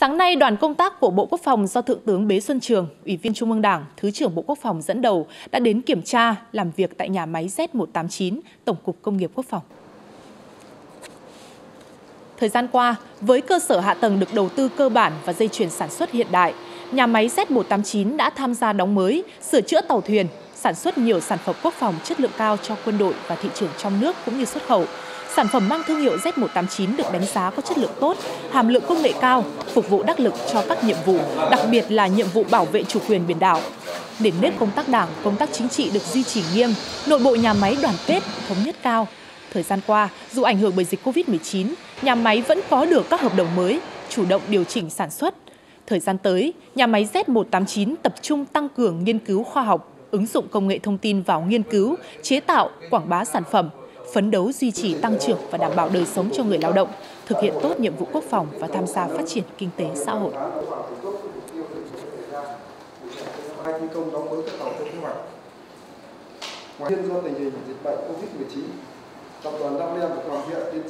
Sáng nay, đoàn công tác của Bộ Quốc phòng do Thượng tướng Bế Xuân Trường, Ủy viên Trung ương Đảng, Thứ trưởng Bộ Quốc phòng dẫn đầu đã đến kiểm tra, làm việc tại nhà máy Z189, Tổng cục Công nghiệp Quốc phòng. Thời gian qua, với cơ sở hạ tầng được đầu tư cơ bản và dây chuyền sản xuất hiện đại, nhà máy Z189 đã tham gia đóng mới, sửa chữa tàu thuyền, sản xuất nhiều sản phẩm quốc phòng chất lượng cao cho quân đội và thị trường trong nước cũng như xuất khẩu. Sản phẩm mang thương hiệu Z189 được đánh giá có chất lượng tốt, hàm lượng công nghệ cao, phục vụ đắc lực cho các nhiệm vụ, đặc biệt là nhiệm vụ bảo vệ chủ quyền biển đảo. Để nếp công tác đảng, công tác chính trị được duy trì nghiêm, nội bộ nhà máy đoàn kết, thống nhất cao. Thời gian qua, dù ảnh hưởng bởi dịch Covid-19, nhà máy vẫn có được các hợp đồng mới, chủ động điều chỉnh sản xuất. Thời gian tới, nhà máy Z189 tập trung tăng cường nghiên cứu khoa học, ứng dụng công nghệ thông tin vào nghiên cứu, chế tạo, quảng bá sản phẩm, phấn đấu duy trì tăng trưởng và đảm bảo đời sống cho người lao động, thực hiện tốt nhiệm vụ quốc phòng và tham gia phát triển kinh tế xã hội. Ngoài do tình hình dịch bệnh COVID-19, tập đoàn Đăng Lem hoàn thiện tiến